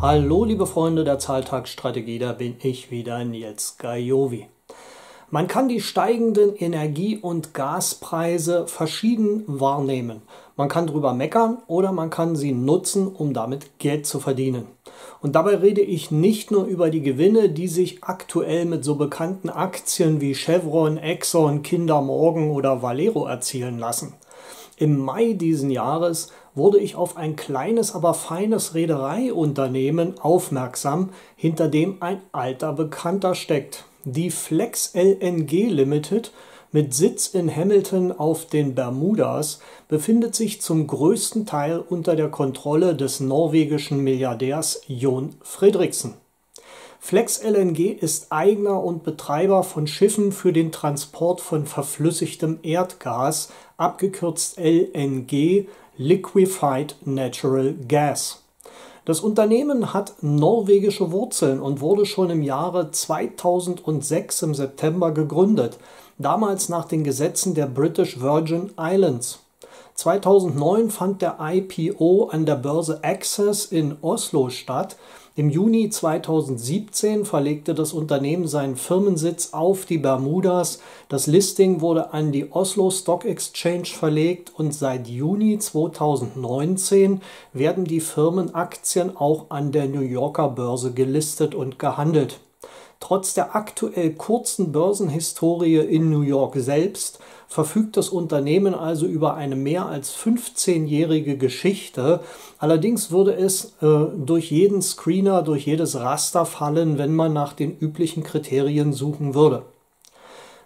Hallo liebe Freunde der Zahltagsstrategie, da bin ich wieder Nils Gajovi. Man kann die steigenden Energie- und Gaspreise verschieden wahrnehmen. Man kann drüber meckern oder man kann sie nutzen, um damit Geld zu verdienen. Und dabei rede ich nicht nur über die Gewinne, die sich aktuell mit so bekannten Aktien wie Chevron, Exxon, Kinder Morgan oder Valero erzielen lassen. Im Mai diesen Jahres wurde ich auf ein kleines, aber feines Reedereiunternehmen aufmerksam, hinter dem ein alter Bekannter steckt. Die Flex LNG Limited mit Sitz in Hamilton auf den Bermudas befindet sich zum größten Teil unter der Kontrolle des norwegischen Milliardärs Jon Fredriksen. Flex LNG ist Eigner und Betreiber von Schiffen für den Transport von verflüssigtem Erdgas, abgekürzt LNG (Liquefied Natural Gas). Das Unternehmen hat norwegische Wurzeln und wurde schon im Jahre 2006 im September gegründet, damals nach den Gesetzen der British Virgin Islands. 2009 fand der IPO an der Börse Access in Oslo statt im Juni 2017 verlegte das Unternehmen seinen Firmensitz auf die Bermudas, das Listing wurde an die Oslo Stock Exchange verlegt und seit Juni 2019 werden die Firmenaktien auch an der New Yorker Börse gelistet und gehandelt. Trotz der aktuell kurzen Börsenhistorie in New York selbst verfügt das Unternehmen also über eine mehr als 15-jährige Geschichte. Allerdings würde es äh, durch jeden Screener, durch jedes Raster fallen, wenn man nach den üblichen Kriterien suchen würde.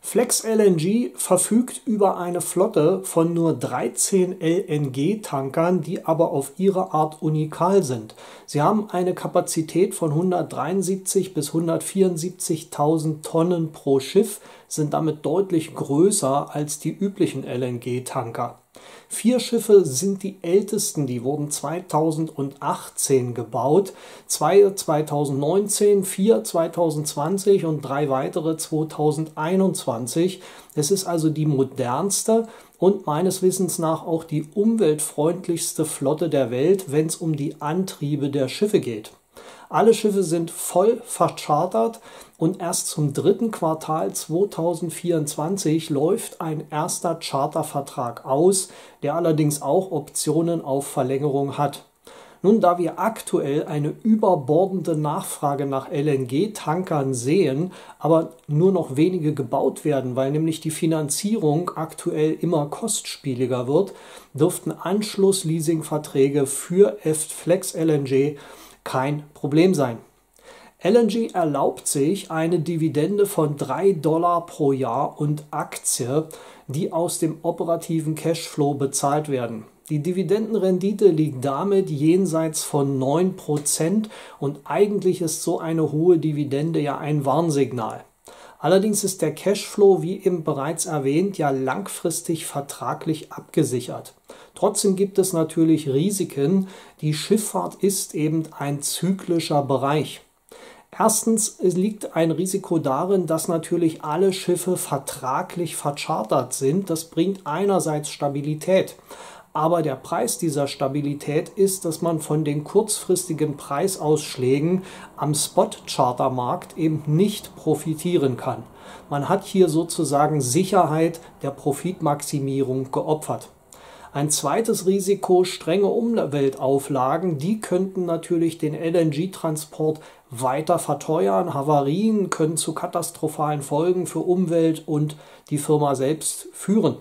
Flex LNG verfügt über eine Flotte von nur 13 LNG-Tankern, die aber auf ihre Art unikal sind. Sie haben eine Kapazität von 173 bis 174.000 Tonnen pro Schiff, sind damit deutlich größer als die üblichen LNG-Tanker. Vier Schiffe sind die ältesten, die wurden 2018 gebaut, zwei 2019, vier 2020 und drei weitere 2021. Es ist also die modernste und meines Wissens nach auch die umweltfreundlichste Flotte der Welt, wenn es um die Antriebe der Schiffe geht. Alle Schiffe sind voll verchartert und erst zum dritten Quartal 2024 läuft ein erster Chartervertrag aus, der allerdings auch Optionen auf Verlängerung hat. Nun, da wir aktuell eine überbordende Nachfrage nach LNG-Tankern sehen, aber nur noch wenige gebaut werden, weil nämlich die Finanzierung aktuell immer kostspieliger wird, dürften Anschluss-Leasing-Verträge für Flex LNG kein Problem sein. LNG erlaubt sich eine Dividende von 3 Dollar pro Jahr und Aktie, die aus dem operativen Cashflow bezahlt werden. Die Dividendenrendite liegt damit jenseits von 9% und eigentlich ist so eine hohe Dividende ja ein Warnsignal. Allerdings ist der Cashflow, wie eben bereits erwähnt, ja langfristig vertraglich abgesichert. Trotzdem gibt es natürlich Risiken. Die Schifffahrt ist eben ein zyklischer Bereich. Erstens liegt ein Risiko darin, dass natürlich alle Schiffe vertraglich verchartert sind. Das bringt einerseits Stabilität. Aber der Preis dieser Stabilität ist, dass man von den kurzfristigen Preisausschlägen am Spot-Chartermarkt eben nicht profitieren kann. Man hat hier sozusagen Sicherheit der Profitmaximierung geopfert. Ein zweites Risiko, strenge Umweltauflagen, die könnten natürlich den LNG-Transport weiter verteuern. Havarien können zu katastrophalen Folgen für Umwelt und die Firma selbst führen.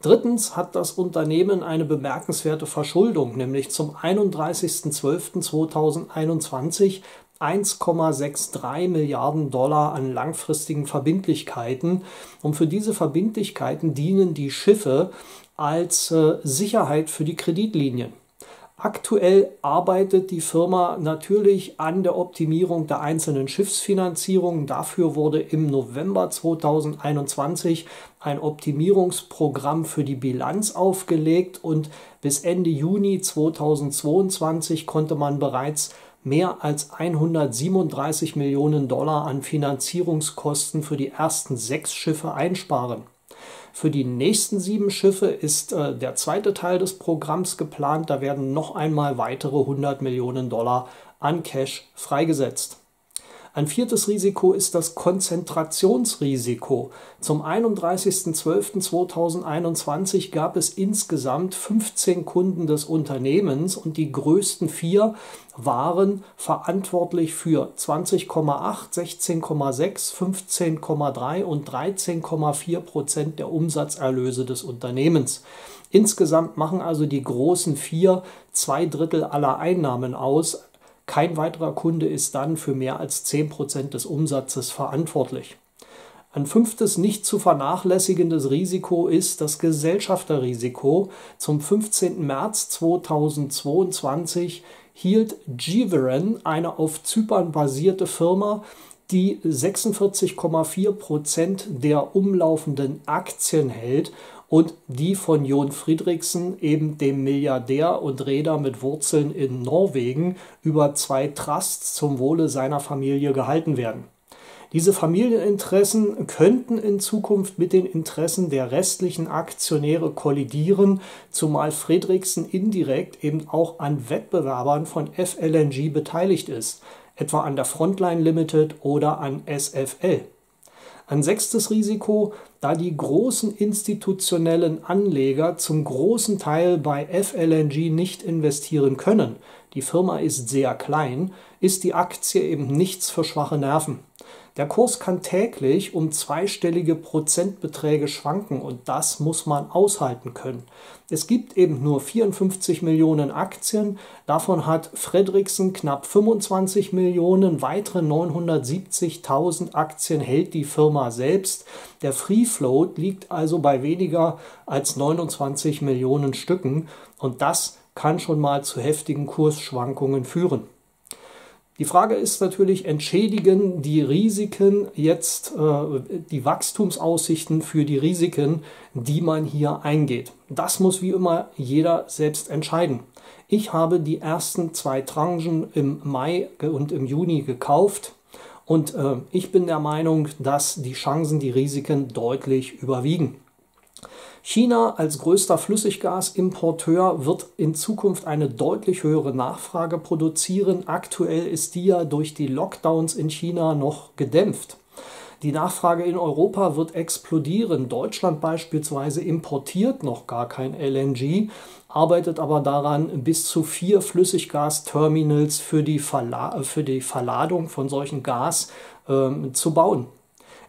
Drittens hat das Unternehmen eine bemerkenswerte Verschuldung, nämlich zum 31.12.2021 1,63 Milliarden Dollar an langfristigen Verbindlichkeiten. Und für diese Verbindlichkeiten dienen die Schiffe als äh, Sicherheit für die Kreditlinien. Aktuell arbeitet die Firma natürlich an der Optimierung der einzelnen Schiffsfinanzierungen. Dafür wurde im November 2021 ein Optimierungsprogramm für die Bilanz aufgelegt und bis Ende Juni 2022 konnte man bereits mehr als 137 Millionen Dollar an Finanzierungskosten für die ersten sechs Schiffe einsparen. Für die nächsten sieben Schiffe ist äh, der zweite Teil des Programms geplant. Da werden noch einmal weitere 100 Millionen Dollar an Cash freigesetzt. Ein viertes Risiko ist das Konzentrationsrisiko. Zum 31.12.2021 gab es insgesamt 15 Kunden des Unternehmens und die größten vier waren verantwortlich für 20,8, 16,6, 15,3 und 13,4 Prozent der Umsatzerlöse des Unternehmens. Insgesamt machen also die großen vier zwei Drittel aller Einnahmen aus, kein weiterer Kunde ist dann für mehr als 10% des Umsatzes verantwortlich. Ein fünftes nicht zu vernachlässigendes Risiko ist das Gesellschafterrisiko. Zum 15. März 2022 hielt Giveran, eine auf Zypern basierte Firma, die 46,4% der umlaufenden Aktien hält und die von Jon Friedrichsen, eben dem Milliardär und Reeder mit Wurzeln in Norwegen, über zwei Trusts zum Wohle seiner Familie gehalten werden. Diese Familieninteressen könnten in Zukunft mit den Interessen der restlichen Aktionäre kollidieren, zumal Friedrichsen indirekt eben auch an Wettbewerbern von FLNG beteiligt ist, etwa an der Frontline Limited oder an SFL. Ein sechstes Risiko, da die großen institutionellen Anleger zum großen Teil bei FLNG nicht investieren können, die Firma ist sehr klein, ist die Aktie eben nichts für schwache Nerven. Der Kurs kann täglich um zweistellige Prozentbeträge schwanken und das muss man aushalten können. Es gibt eben nur 54 Millionen Aktien, davon hat Fredriksen knapp 25 Millionen, weitere 970.000 Aktien hält die Firma selbst. Der Free Float liegt also bei weniger als 29 Millionen Stücken und das kann schon mal zu heftigen Kursschwankungen führen. Die Frage ist natürlich, entschädigen die Risiken jetzt äh, die Wachstumsaussichten für die Risiken, die man hier eingeht? Das muss wie immer jeder selbst entscheiden. Ich habe die ersten zwei Tranchen im Mai und im Juni gekauft und äh, ich bin der Meinung, dass die Chancen, die Risiken deutlich überwiegen. China als größter Flüssiggasimporteur wird in Zukunft eine deutlich höhere Nachfrage produzieren. Aktuell ist die ja durch die Lockdowns in China noch gedämpft. Die Nachfrage in Europa wird explodieren. Deutschland beispielsweise importiert noch gar kein LNG, arbeitet aber daran, bis zu vier Flüssiggasterminals für die, Verla für die Verladung von solchen Gas äh, zu bauen.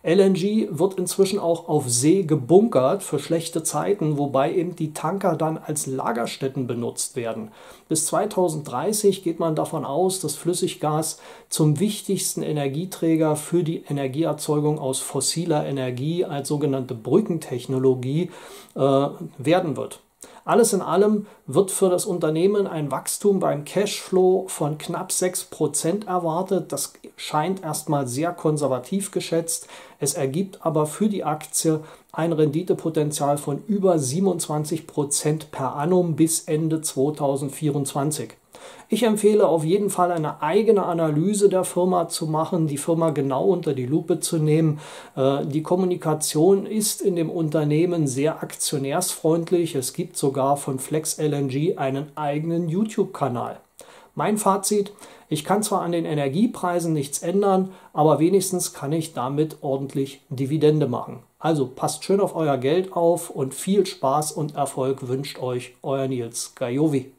LNG wird inzwischen auch auf See gebunkert für schlechte Zeiten, wobei eben die Tanker dann als Lagerstätten benutzt werden. Bis 2030 geht man davon aus, dass Flüssiggas zum wichtigsten Energieträger für die Energieerzeugung aus fossiler Energie als sogenannte Brückentechnologie äh, werden wird. Alles in allem wird für das Unternehmen ein Wachstum beim Cashflow von knapp 6% erwartet. Das scheint erstmal sehr konservativ geschätzt. Es ergibt aber für die Aktie ein Renditepotenzial von über 27% per annum bis Ende 2024. Ich empfehle auf jeden Fall eine eigene Analyse der Firma zu machen, die Firma genau unter die Lupe zu nehmen. Äh, die Kommunikation ist in dem Unternehmen sehr aktionärsfreundlich. Es gibt sogar von Flex LNG einen eigenen YouTube-Kanal. Mein Fazit, ich kann zwar an den Energiepreisen nichts ändern, aber wenigstens kann ich damit ordentlich Dividende machen. Also passt schön auf euer Geld auf und viel Spaß und Erfolg wünscht euch euer Nils Gajovi.